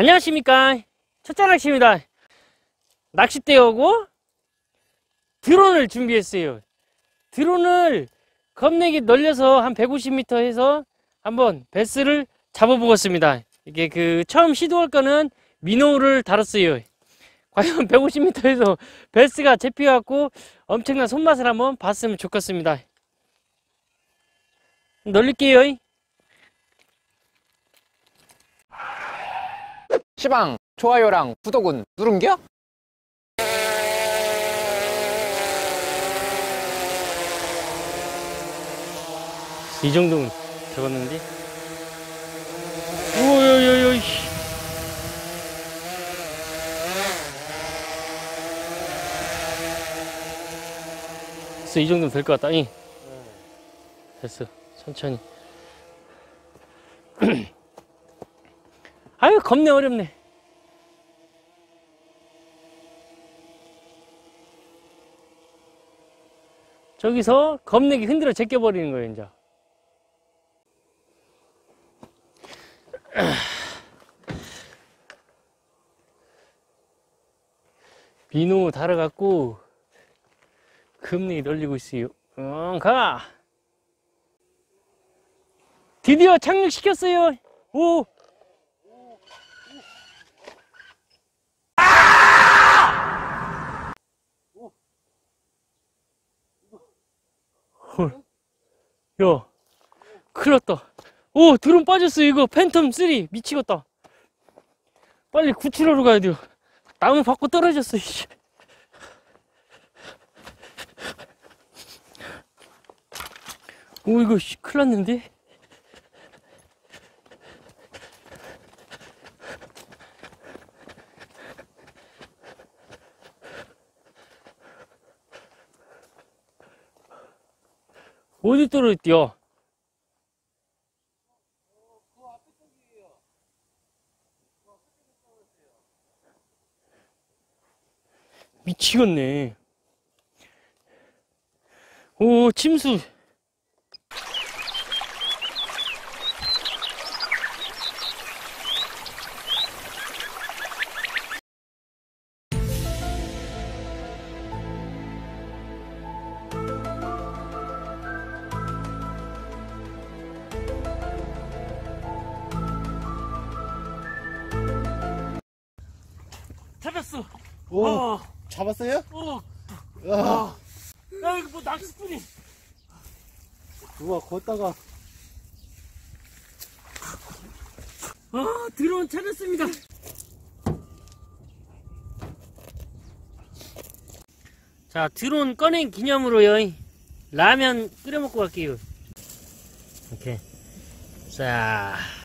안녕하십니까. 첫째 낚시입니다. 낚싯대 오고 드론을 준비했어요. 드론을 겁내기 넓려서 한 150m 해서 한번 베스를 잡아보겠습니다. 이게 그 처음 시도할 거는 미노를 달았어요. 과연 150m에서 베스가 잡혀갖고 엄청난 손맛을 한번 봤으면 좋겠습니다. 놀릴게요 시방 좋아요랑 구독은 누른겨? 이 정도면 적었는데 오요요요 됐어 이 정도면 될 것 같다 이. 됐어 천천히 아유 겁내 어렵네 저기서 겁내기 흔들어 제껴버리는 거예요 이제 비누 달아갖고 금리 돌리고 있어요. 응, 가! 드디어 착륙시켰어요. 오! 헐. 야, 큰일 났다. 오, 드론 빠졌어, 이거. 팬텀 3. 미치겠다. 빨리 구출하러 가야 돼요. 나무 받고 떨어졌어, 이씨. 오, 이거, 씨, 큰일 났는데? 어디 떨어졌대요? 미치겠네. 오, 침수. 오, 어, 잡았어요? 어. 야, 야, 이거 뭐 낚싯줄이. 우와, 걷다가. 아, 드론 찾았습니다. 자, 드론 꺼낸 기념으로요. 라면 끓여 먹고 갈게요. 이렇게. 자.